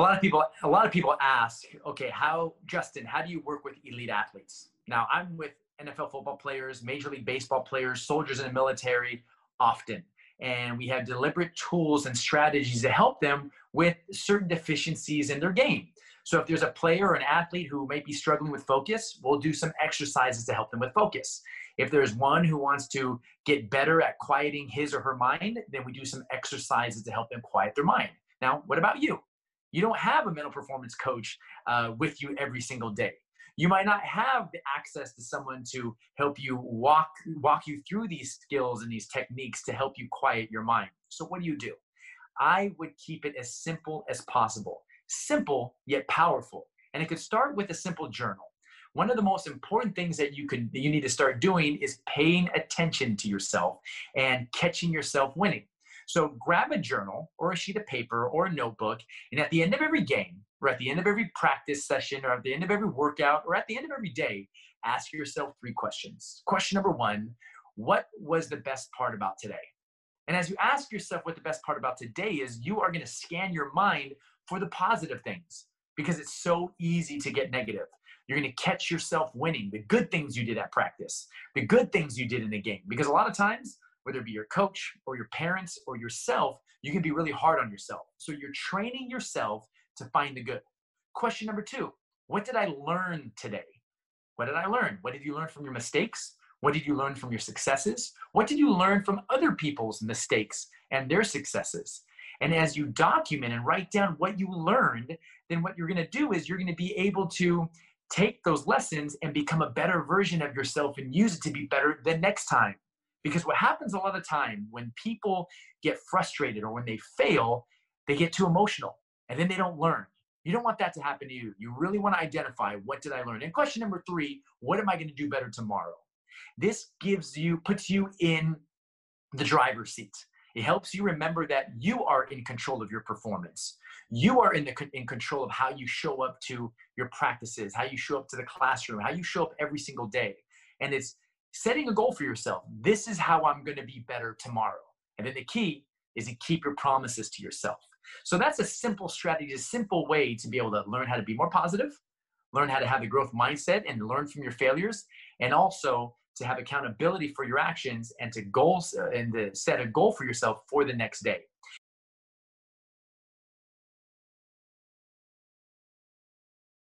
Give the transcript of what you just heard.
a lot of people a lot of people ask okay how justin how do you work with elite athletes? Now i'm with nfl football players major league baseball players soldiers in the military often. And we have deliberate tools and strategies to help them with certain deficiencies in their game. So if there's a player or an athlete who might be struggling with focus we'll do some exercises to help them with focus. If there's one who wants to get better at quieting his or her mind then we do some exercises to help them quiet their mind. Now what about you you don't have a mental performance coach uh, with you every single day. You might not have the access to someone to help you walk walk you through these skills and these techniques to help you quiet your mind. So what do you do? I would keep it as simple as possible. Simple yet powerful. And it could start with a simple journal. One of the most important things that you can you need to start doing is paying attention to yourself and catching yourself winning. So grab a journal or a sheet of paper or a notebook, and at the end of every game, or at the end of every practice session, or at the end of every workout, or at the end of every day, ask yourself three questions. Question number one What was the best part about today? And as you ask yourself what the best part about today is, you are going to scan your mind for the positive things because it's so easy to get negative. You're going to catch yourself winning the good things you did at practice, the good things you did in the game. Because a lot of times whether it be your coach or your parents or yourself, you can be really hard on yourself. So you're training yourself to find the good. Question number two What did I learn today? What did I learn? What did you learn from your mistakes? What did you learn from your successes? What did you learn from other people's mistakes and their successes? And as you document and write down what you learned, then what you're going to do is you're going to be able to take those lessons and become a better version of yourself and use it to be better the next time. Because what happens a lot of time when people get frustrated or when they fail, they get too emotional and then they don't learn. You don't want that to happen to you. You really want to identify what did I learn? And question number three, what am I going to do better tomorrow? This gives you, puts you in the driver's seat. It helps you remember that you are in control of your performance. You are in the in control of how you show up to your practices, how you show up to the classroom, how you show up every single day. And it's setting a goal for yourself. This is how I'm going to be better tomorrow. And then the key is to keep your promises to yourself. So that's a simple strategy, a simple way to be able to learn how to be more positive, learn how to have the growth mindset and learn from your failures, and also to have accountability for your actions and to goals uh, and to set a goal for yourself for the next day.